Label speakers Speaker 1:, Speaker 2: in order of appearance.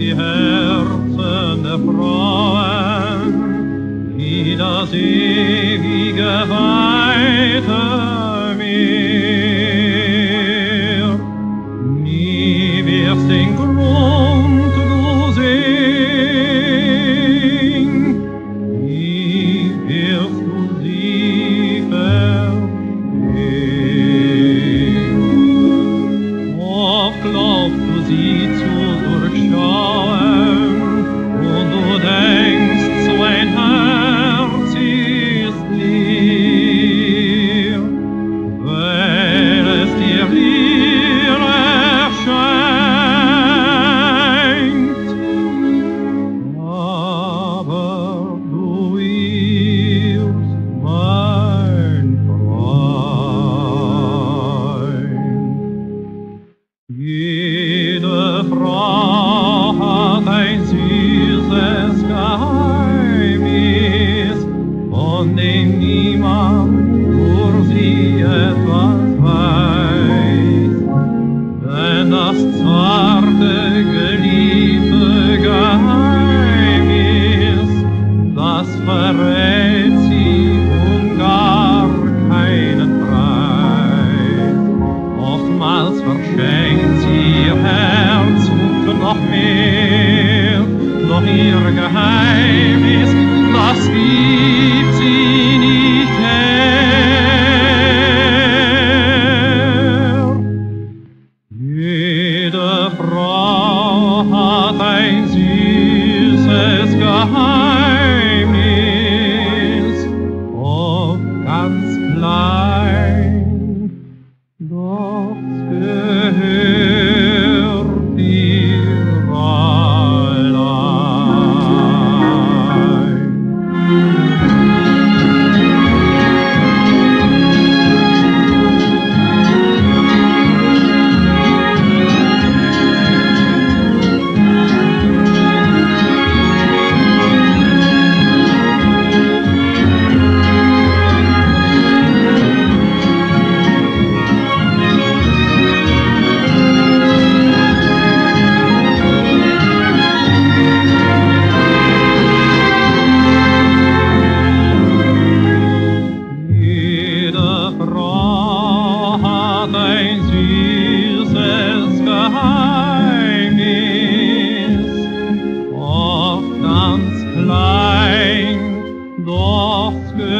Speaker 1: die Herzen erfreuen, die das ewige weite Meer. Nie wirst den Grund du sehen, nie wirst du sie verstehen. Oft glaubst du sie zu cry. off me. porte